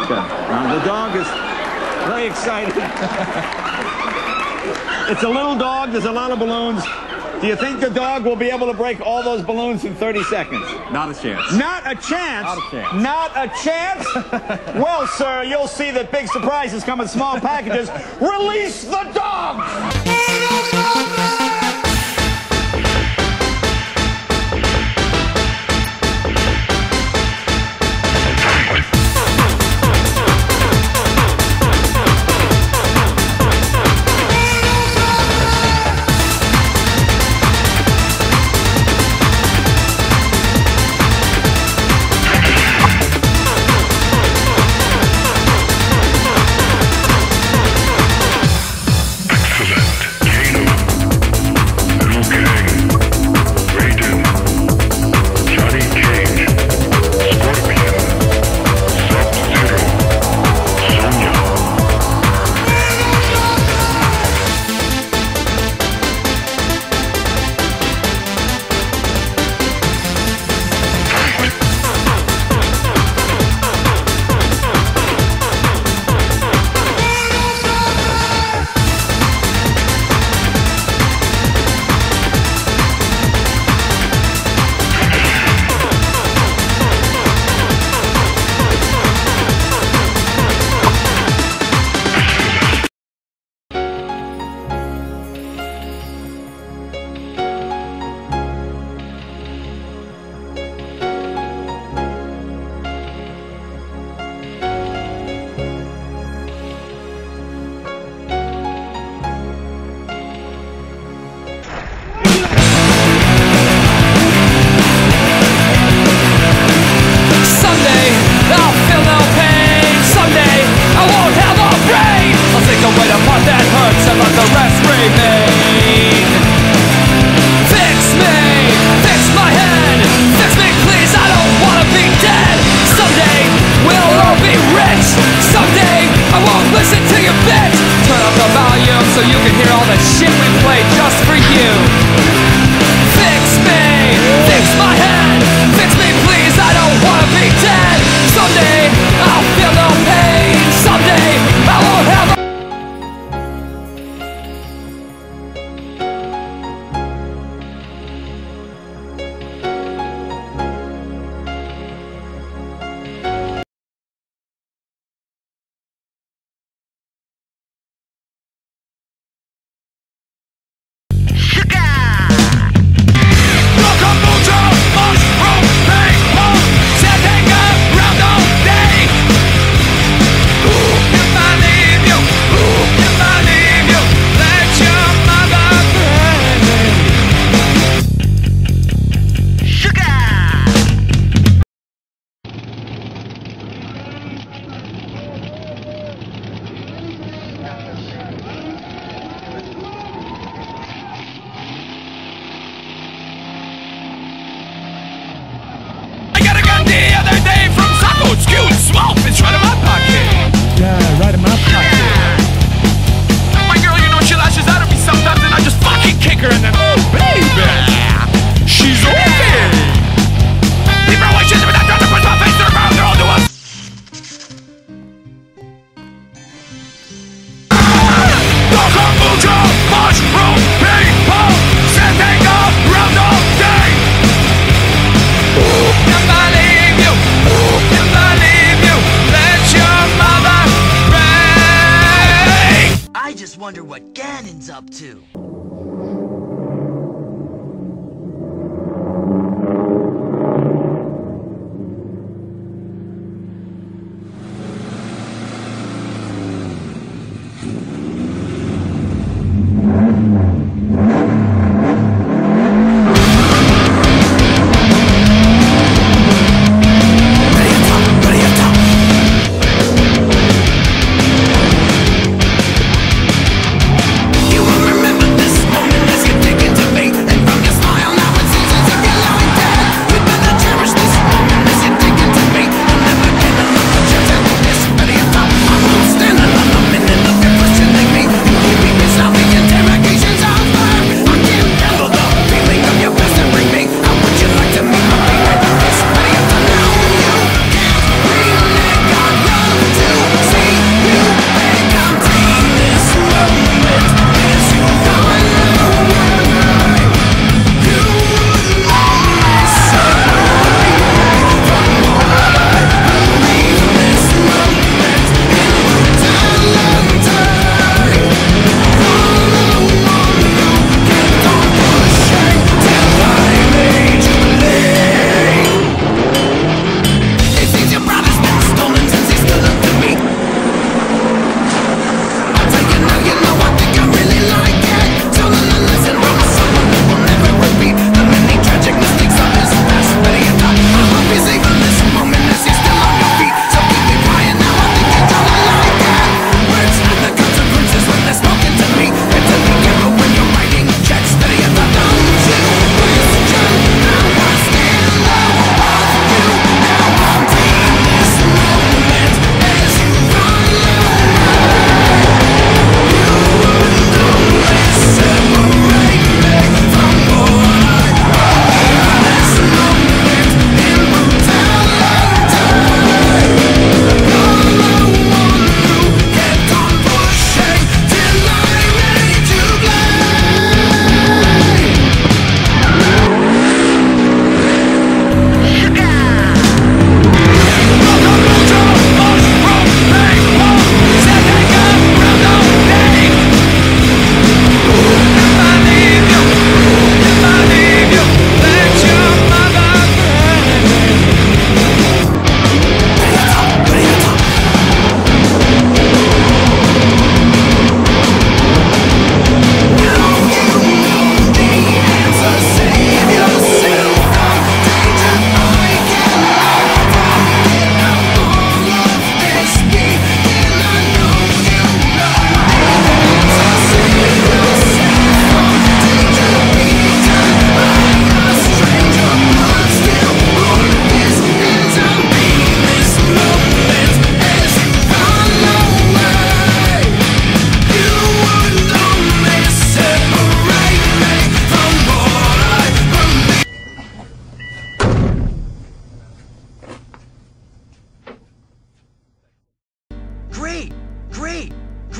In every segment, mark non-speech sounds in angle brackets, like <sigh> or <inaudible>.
Okay. Now the dog is very excited. it's a little dog. There's a lot of balloons. Do you think the dog will be able to break all those balloons in 30 seconds? Not a chance. Not a chance? Not a chance. Not a chance? <laughs> well, sir, you'll see that big surprises come in small packages. Release the dog! I just wonder what Ganon's up to.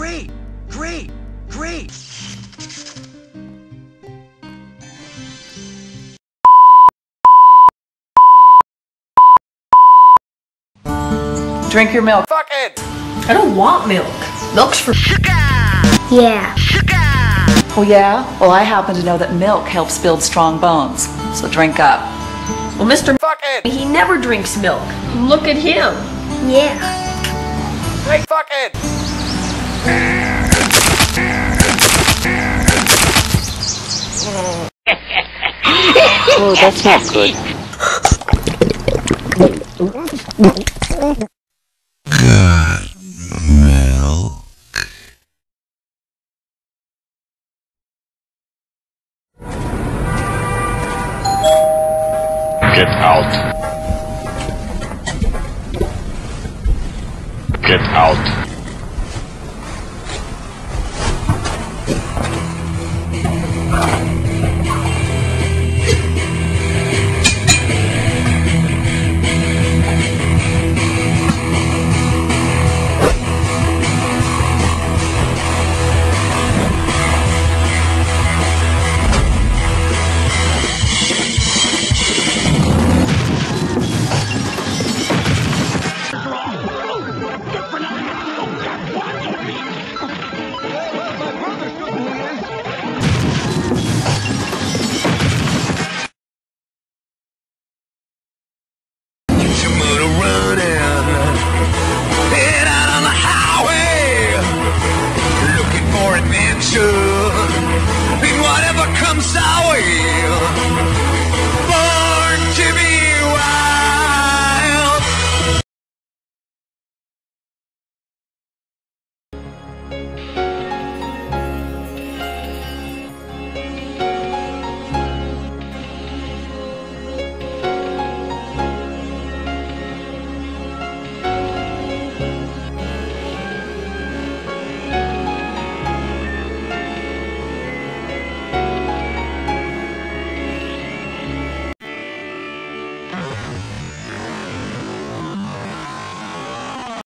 Great! Great! Great! Drink your milk. Fuck it! I don't want milk. Milk's for sugar! Yeah. Sugar! Oh yeah? Well, I happen to know that milk helps build strong bones. So drink up. Well, Mr. Fuck it! He never drinks milk. Look at him. Yeah. Hey, fuck it! Oh, that's not good. Get out. Get out.